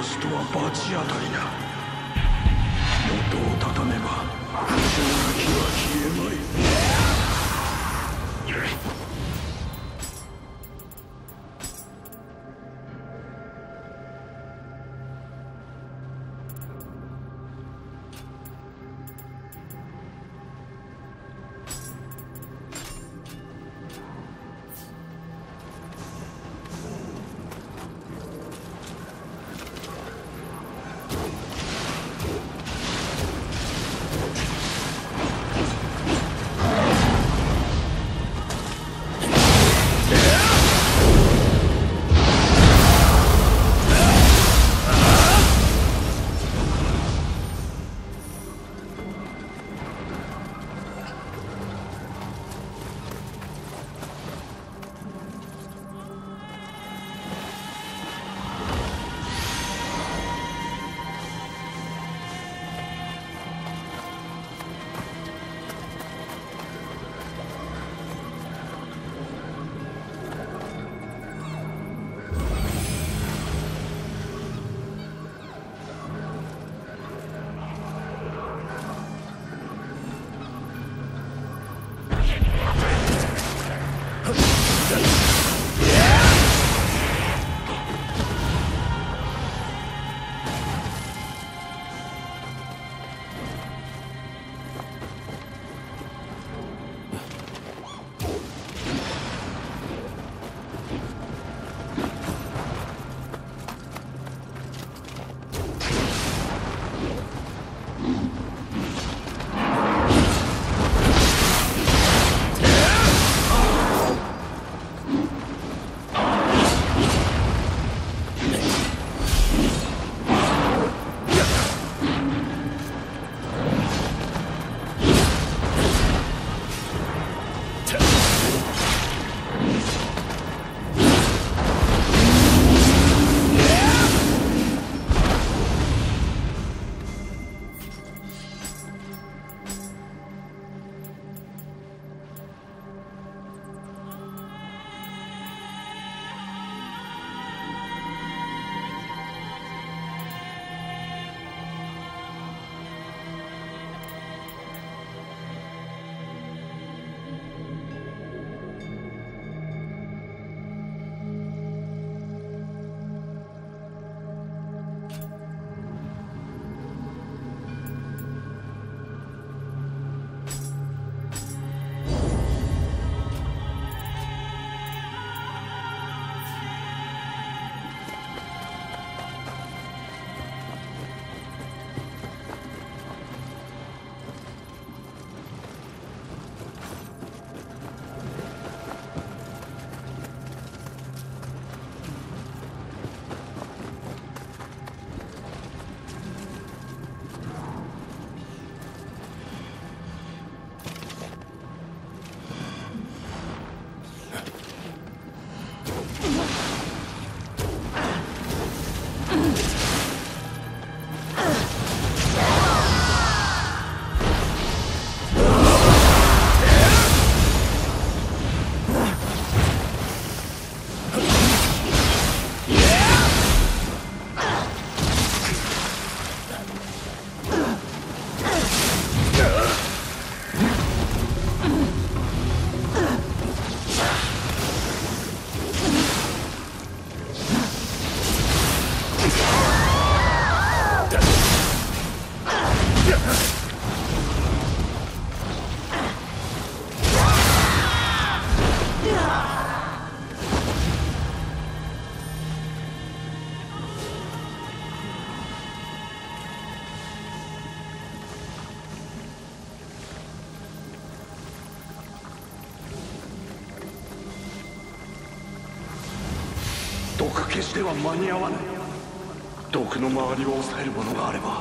ラストは罰当たりだ元を立たねばは間に合わない。毒の周りを抑えるものがあれば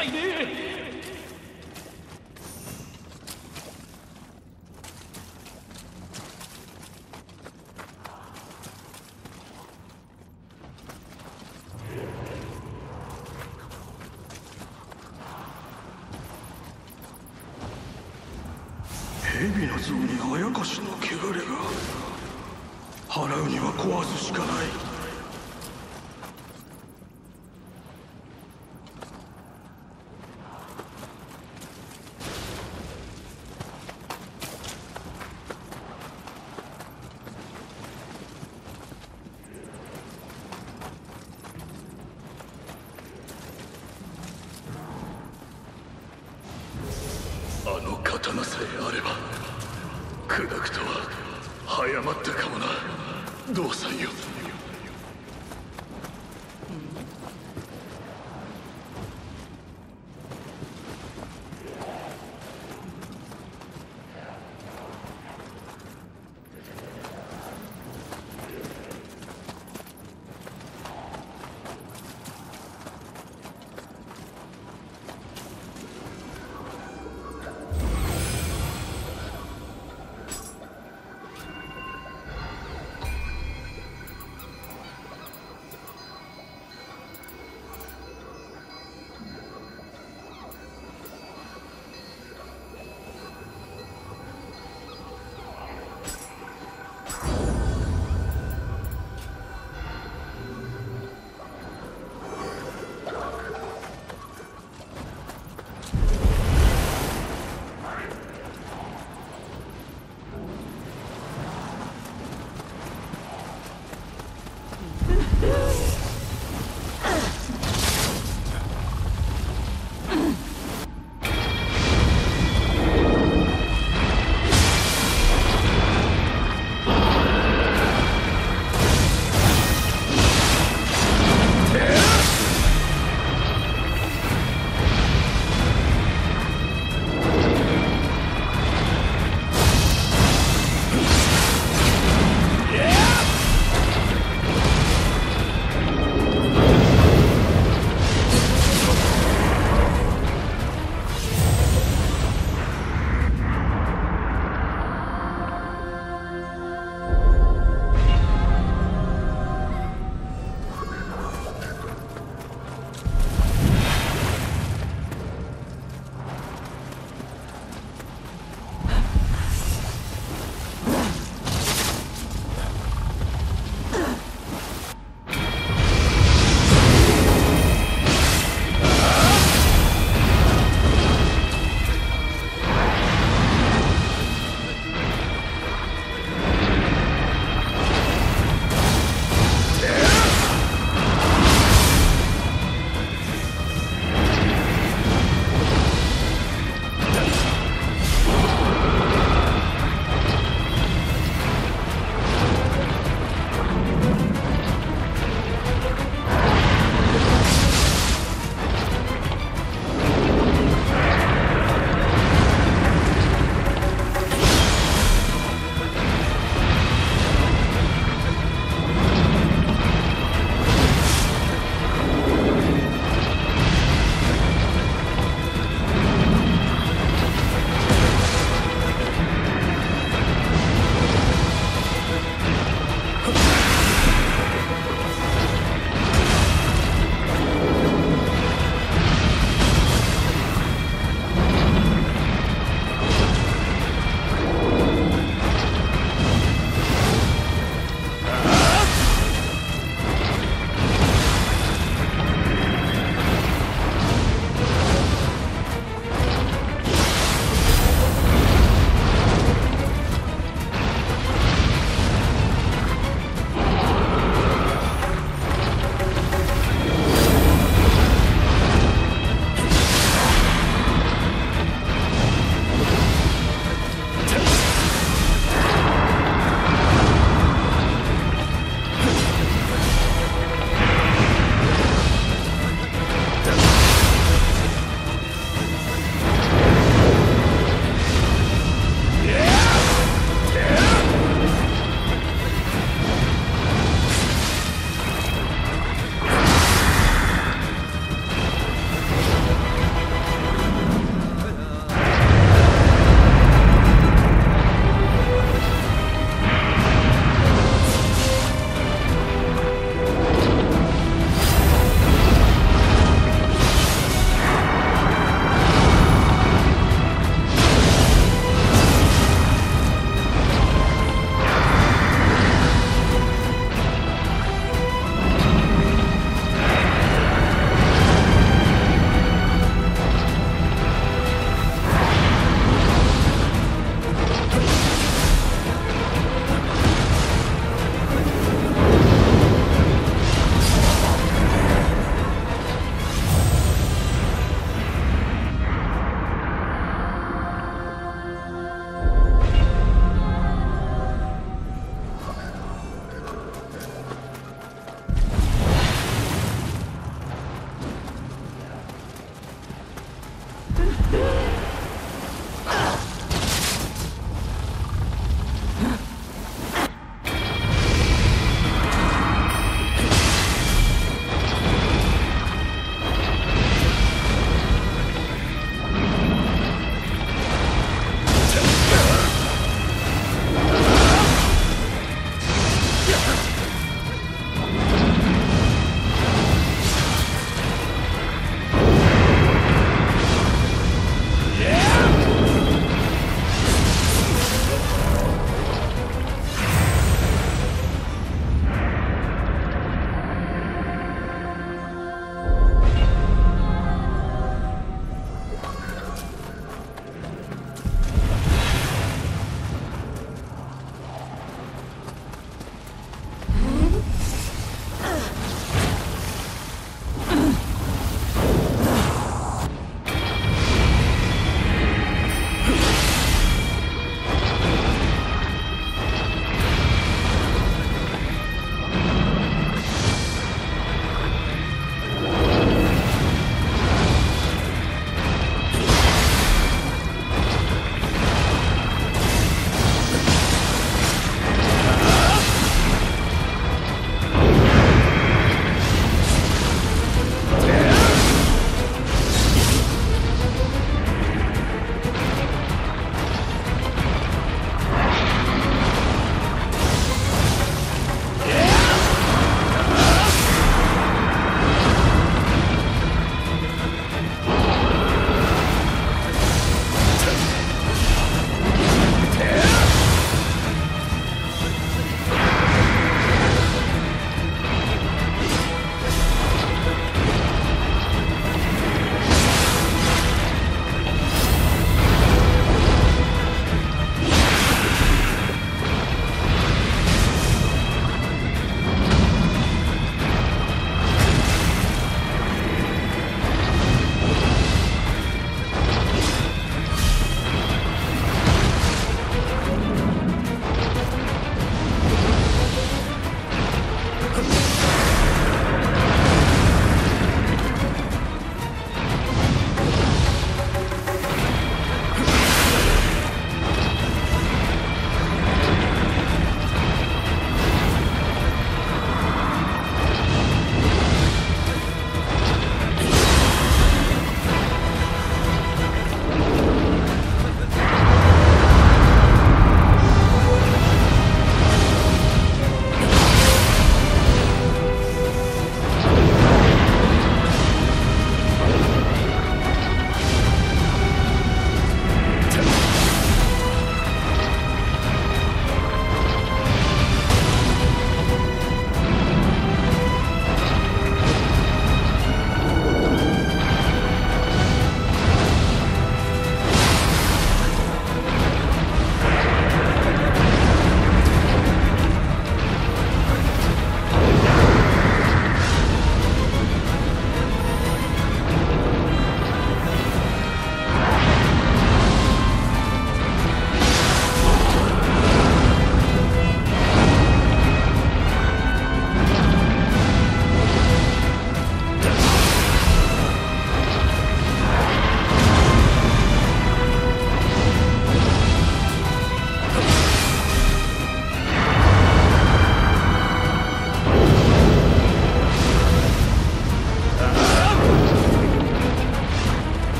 やかししかいねえ蛇の像にあやかしの汚れが払うには壊すしかないあの刀さえあれば砕くとは早まったかもな。道さんよ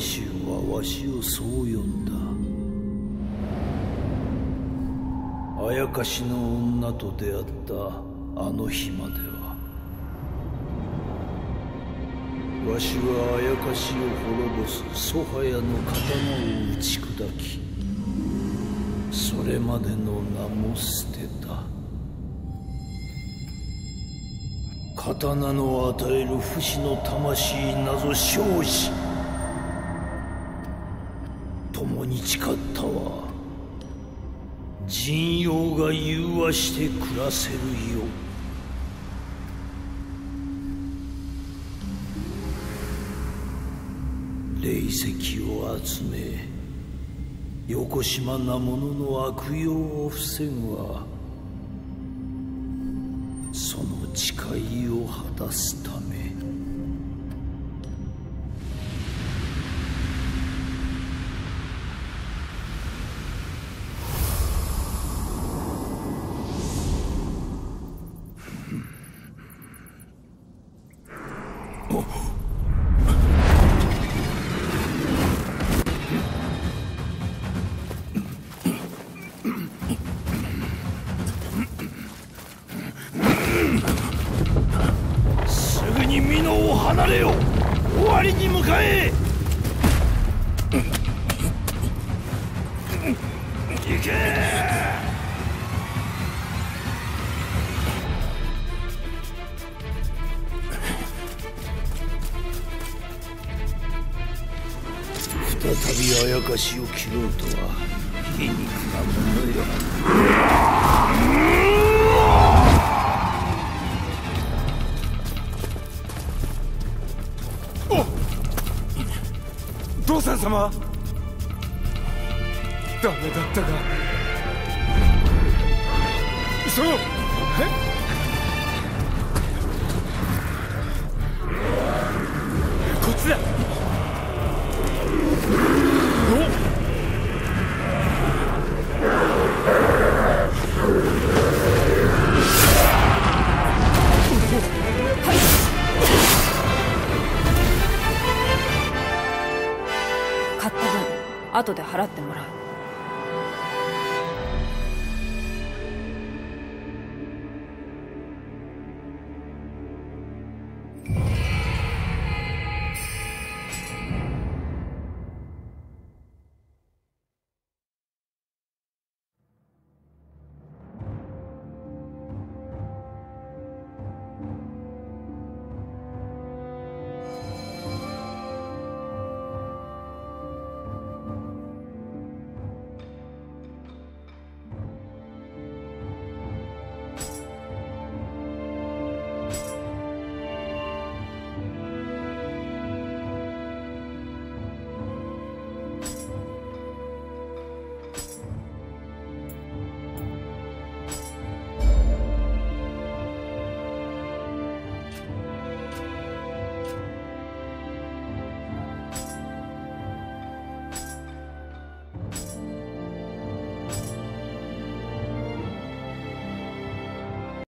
衆はわしをそう呼んだ。あやかしの女と出会ったあの日までは。わしはあやかしを滅ぼすソハヤの刀を打ち砕きそれまでの名も捨てた。刀の与える不死の魂なぞ生死して暮らせるよ。霊石を集めよこしまな者の悪用を防ぐはその誓いを果たすた再びあやかしを切ろうとは皮肉なものよ父さん様ダメだったか。急ごう。え？こっちだ。後で払ってもらう。